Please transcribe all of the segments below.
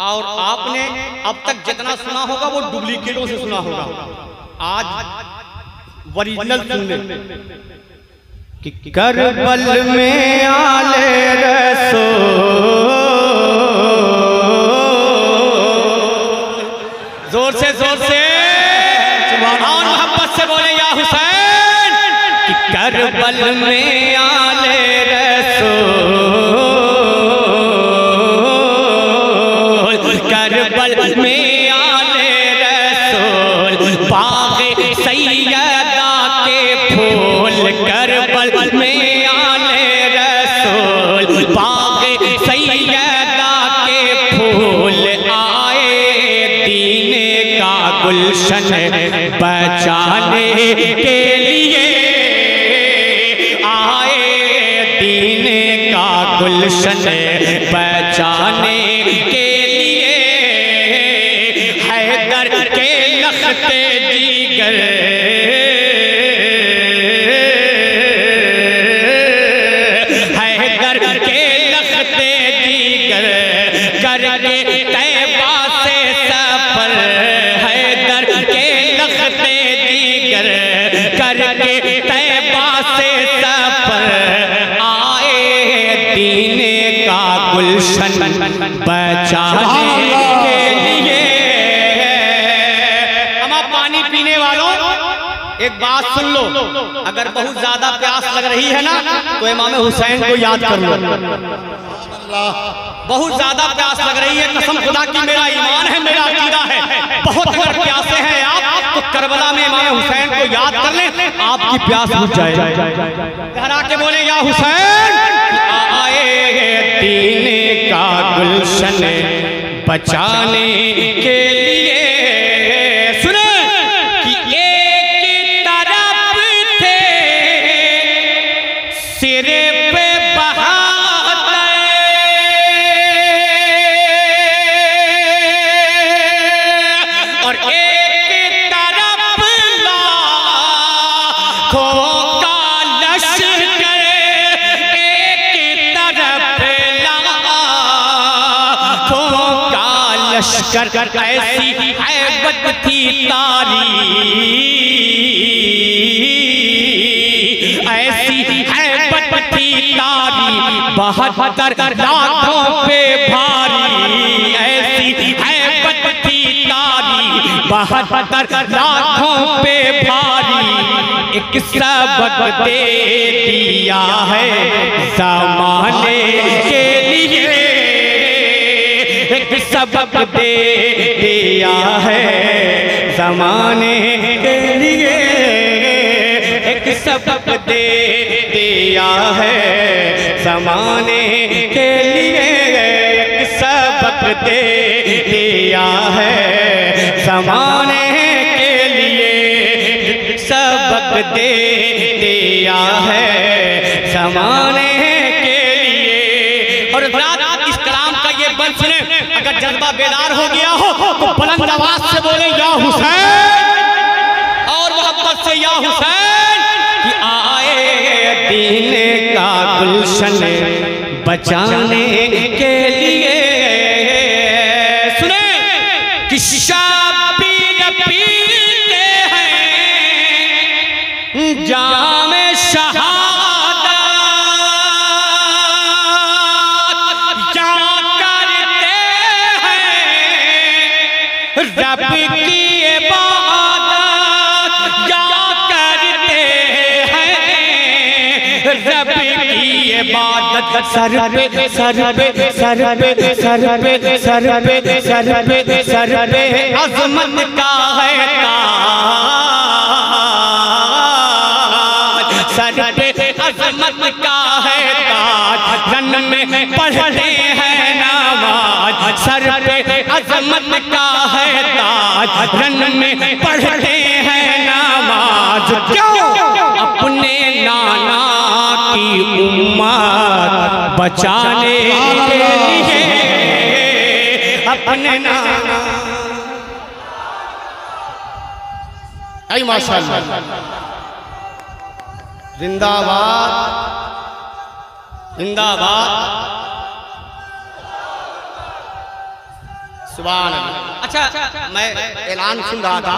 और आपने अब तक जितना सुना होगा, वो डुप्लीकेटों से सुना होगा। आज ओरिजिनल सुन ले कि करबल में आले रसो। ज़ोर से ज़ोर से। और मोहब्बत से बोले, या हुसैन, कि करबल में आले रसो। गुलशन बचाने के लिए। हम आप पानी पीने वालों, एक बात सुन लो। अगर बहुत ज़्यादा प्यास लग रही है ना तो इमाम हुसैन को याद कर लो। बहुत ज़्यादा प्यास लग रही है, कसम खुदा की मेरा ईमान है, मेरा अकीदा है। बहुत अगर प्यासे हैं आप तो करबला में इमाम हुसैन को याद कर लें, आपकी प्यास बुझ जाए। घर के बोले, या हुसैन गुलशन बचाने के लश्कर ऐसी हैबत थी तारी ऐसी हैबत थी तारी बहत्तर लाखों पे भारी। ऐसी हैबत थी तारी बहत्तर लाखों पे भारी। एक सबक दे दिया है, जमाने एक सबक दे दिया है जमाने के लिए। एक सबक दे दिया है जमाने के लिए। एक सबक दे दिया है जमाने के लिए। सबक दे दिया है जमाने जज्बा बेदार हो गया हो तो बुलंद आवाज़ से बोले, या हुसैन। और मोहब्बत से, या हुसैन। कि आए दीन का गुलशन बचाने सर पे सर पे सर पे सर पे सर पे सर पे सर पे अजमत का है सर पे अजमत का है ताज। में पढ़ते हैं नमाज़। सर पे अजमत का है ताज। में बचाने के लिए अपने नाना आई माशाल्लाह। जिंदाबाद। जिंदाबाद। अल्लाह। अच्छा मैं ऐलान सुन रहा था,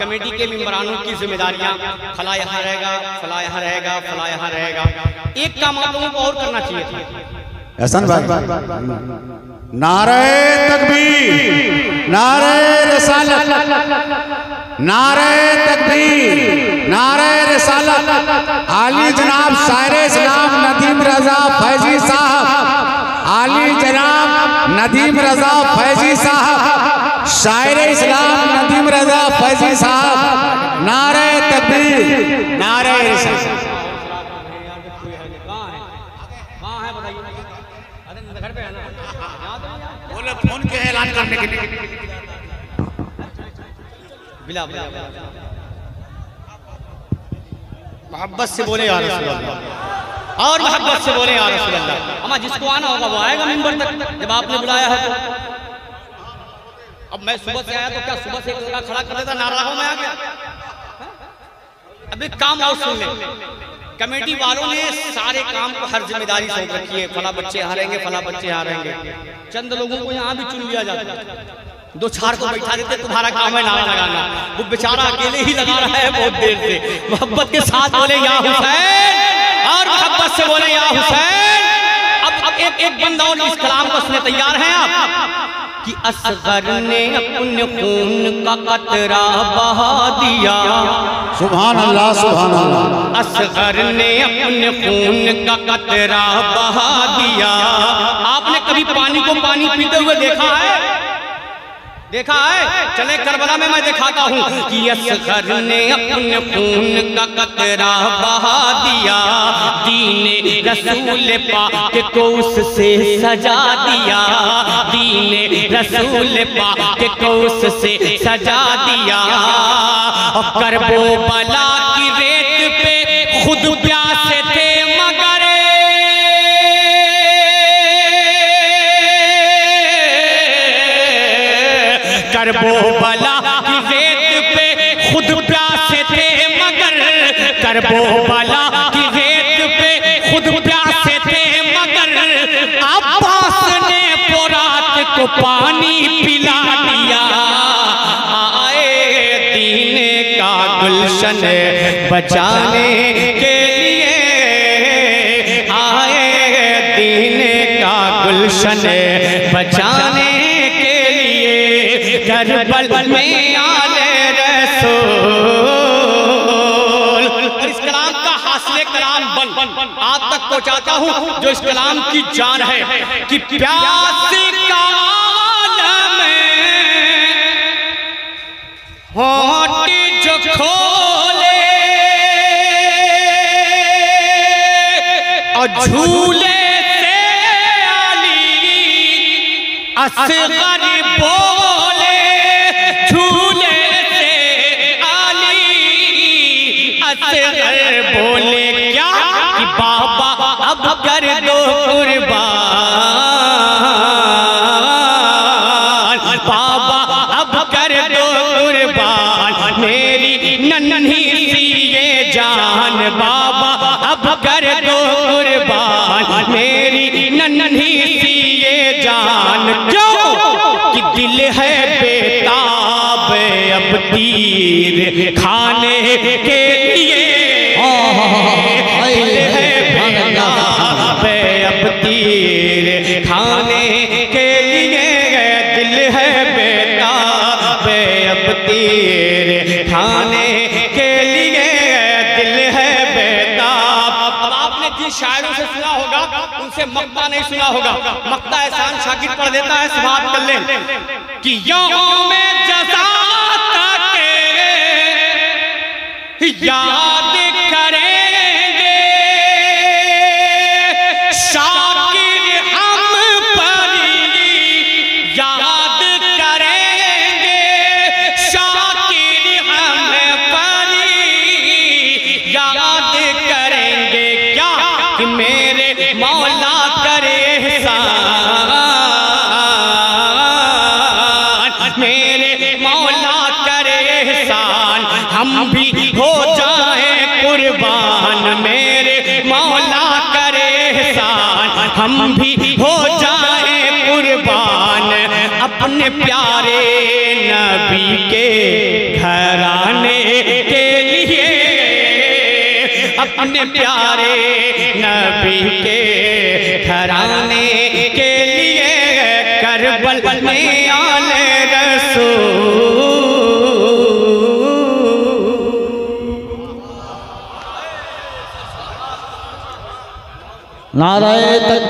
कमेटी के मेम्बरानों की जिम्मेदारियाँ, फला यहाँ रहेगा, फला यहाँ रहेगा, फला यहाँ रहेगा। एक काम आप लोगों को और करना चाहिए था। भाई, नारे तकबीर, नारे रसालत, नारे तकबीर, नारे रसालत। आली जनाब शायर इस्लाम नदीम रजा फैजी जनाब नदीम रजा फैजी साहब शायर इस्लाम नदीम रजा फैजी साहब नारे तकबीर नारे रसालत कहाँ कहाँ बताइए अरे घर पे ना यहाँ नहीं। बोले फ़ोन के ऐलान करने के लिए बिला बिला बिला। मोहब्बत से बोले यार रसूल अल्लाह और मोहब्बत से बोले यार जिसको आना होगा, वो आएगा मेंबर तक, जब आपने बुलाया है तो। अब मैं सुबह से आया तो क्या सुबह से खड़ा कर देता नारा हो मैं आ गया। अभी काम और सुन ले। कमेटी वालों ने सारे काम को हर ज़िम्मेदारी सौंप रखी है। फला बच्चे यहाँ रहेंगे फला बच्चे यहाँ रहेंगे चंद लोगों को यहाँ भी चुन लिया जाता है। दो चार को बैठा देते, तुम्हारा काम है नारा लगाना। वो बेचारा अकेले ही लगा रहा है बहुत देर से। मोहब्बत के साथ बोले, या हुसैन। और मोहब्बत से बोले या हुसैन अब अब एक एक बंदा और इस कलाम को सुने तैयार हैं आप? कि असगर ने अपने खून का कतरा बहा दिया। सुभान अल्लाह सुभान अल्लाह असगर ने अपने खून का कतरा बहा दिया। आपने कभी पानी को पानी पीते हुए देखा है? देखा है? चले करबला में मैं दिखाता हूँ। कि असगर ने अपने खून का कतरा बहा दिया। दीन रसूल पाक को उससे सजा दिया। दीन रसूल पाक को उससे सजा दिया। करबो बला की रेत पे खुद प्यासे करबो बला की रेत पे खुद प्यासे थे, मगर अब्बास ने पोरात को पानी पिला दिया। आए दीन का गुलशन बचाने के लिए। आए दीन का गुलशन आप तक पहुंचाता हूँ जो इस कलाम की जान है कि प्यास जो खोले और झूले से आली असगर बोले झूले से आली असगर बोले। बाबा अब कर दो कुर्बान बाबा अब कर दो कुर्बान मेरी नन्ही सी ये जान बाबा अब कर दो कुर्बान मेरी नन्ही सी ये जान क्यों कि दिल है बेताब अब तीर खाने के लिए दिल है तीर खाने के लिए दिल है बेताब अब तीर खाने के लिए दिल है अब आपने जिन शायरों से सुना होगा, उनसे मक्ता नहीं सुना होगा। मक्ता एहसान शाकिर पढ़ देता है समाप्त कर ले कि यौम जज़ा तक याद हम भी हो जाए कुर्बान मेरे मौला करे एहसान। हम भी हो जाए कुर्बान अपने प्यारे नबी के घराने के लिए। अपने प्यारे नबी के घराने के लिए करबल में आले रसूल। नारायण